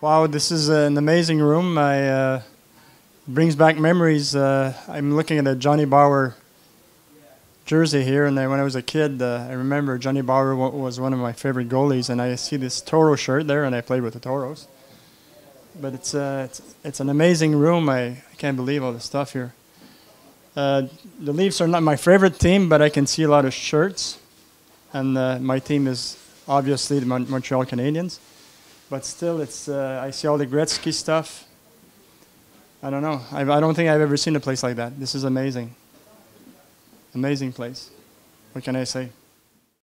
Wow, this is an amazing room. I uh, brings back memories. Uh, I'm looking at a Johnny Bower jersey here, and when I was a kid, uh, I remember Johnny Bower wa- was one of my favorite goalies, and I see this Toro shirt there, and I played with the Toros. But it's uh, it's, it's an amazing room. I, I can't believe all the stuff here. Uh, the Leafs are not my favorite team, but I can see a lot of shirts, and uh, my team is obviously the Mon- Montreal Canadiens. But still, it's uh, I see all the Gretzky stuff. I don't know. I, I don't think I've ever seen a place like that. This is amazing. Amazing place. What can I say?